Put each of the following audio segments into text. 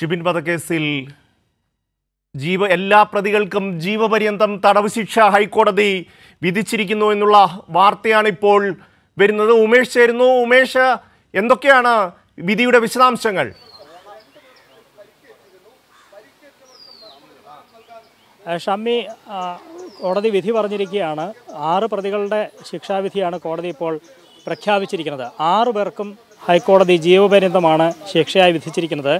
ഷിബിൻ വധക്കേസിൽ ജീവ എല്ലാ പ്രതികൾക്കും ജീവപര്യന്തം തടവ് ശിക്ഷ ഹൈക്കോടതി വിധിച്ചിരിക്കുന്നു എന്നുള്ള വാർത്തയാണിപ്പോൾ വരുന്നത്. ഉമേഷ് ചേരുന്നു. ഉമേഷ് എന്തൊക്കെയാണ് വിധിയുടെ വിശദാംശങ്ങൾ? ഷമ്മി കോടതി വിധി പറഞ്ഞിരിക്കുകയാണ്. ആറ് പ്രതികളുടെ ശിക്ഷാവിധിയാണ് കോടതി ഇപ്പോൾ പ്രഖ്യാപിച്ചിരിക്കുന്നത്. ആറു പേർക്കും ഹൈക്കോടതി ജീവപര്യന്തമാണ് ശിക്ഷയായി വിധിച്ചിരിക്കുന്നത്.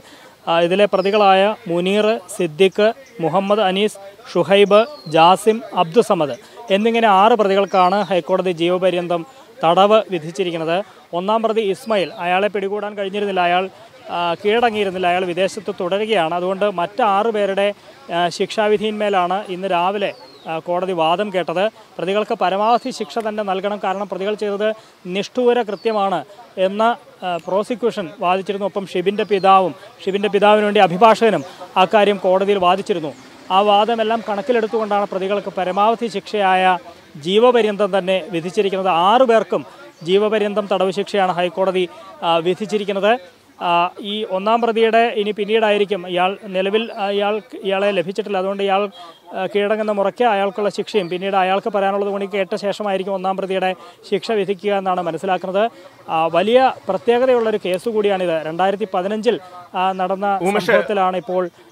ഇതിലെ പ്രതികളായ മുനീർ സിദ്ദിഖ് മുഹമ്മദ് അനീസ് ഷുഹൈബ് ജാസിം അബ്ദുസമദ് എന്നിങ്ങനെ ആറ് പ്രതികൾക്കാണ് ഹൈക്കോടതി ജീവപര്യന്തം തടവ് വിധിച്ചിരിക്കുന്നത്. ഒന്നാം പ്രതി ഇസ്മയിൽ അയാളെ പിടികൂടാൻ കഴിഞ്ഞിരുന്നില്ല. അയാൾ കീഴടങ്ങിയിരുന്നില്ല. അയാൾ വിദേശത്ത് തുടരുകയാണ്. അതുകൊണ്ട് മറ്റ് ആറ് പേരുടെ ആ, ശിക്ഷാവിധിയിന്മേലാണ് ഇന്ന് രാവിലെ കോടതി വാദം കേട്ടത്. പ്രതികൾക്ക് പരമാവധി ശിക്ഷ തന്നെ നൽകണം. കാരണം പ്രതികൾ ചെയ്തത് നിഷ്ഠൂര കൃത്യമാണ് എന്ന പ്രോസിക്യൂഷൻ വാദിച്ചിരുന്നു. ഒപ്പം ഷിബിന്റെ പിതാവും ഷിബിന്റെ പിതാവിന് വേണ്ടി അഭിഭാഷകനും അക്കാര്യം കോടതിയിൽ വാദിച്ചിരുന്നു. ആ വാദമെല്ലാം കണക്കിലെടുത്തുകൊണ്ടാണ് പ്രതികൾക്ക് പരമാവധി ശിക്ഷയായ ജീവപര്യന്തം തന്നെ വിധിച്ചിരിക്കുന്നത്. ആറു പേർക്കും ജീവപര്യന്തം തടവ് ശിക്ഷയാണ് ഹൈക്കോടതി വിധിച്ചിരിക്കുന്നത്. ഈ ഒന്നാം പ്രതിയുടെ ഇനി പിന്നീടായിരിക്കും ഇയാൾ നിലവിൽ ഇയാൾ ഇയാളെ ലഭിച്ചിട്ടില്ല. അതുകൊണ്ട് ഇയാൾ കീഴടങ്ങുന്ന മുറയ്ക്ക് അയാൾക്കുള്ള ശിക്ഷയും പിന്നീട് അയാൾക്ക് പറയാനുള്ളത് കൂടി കേട്ട ശേഷമായിരിക്കും ഒന്നാം പ്രതിയുടെ ശിക്ഷ വിധിക്കുക എന്നാണ് മനസ്സിലാക്കുന്നത്. വലിയ പ്രത്യേകതയുള്ളൊരു കേസ് കൂടിയാണിത്. രണ്ടായിരത്തി പതിനഞ്ചിൽ നടന്ന സംഭവത്തിലാണ് ഇപ്പോൾ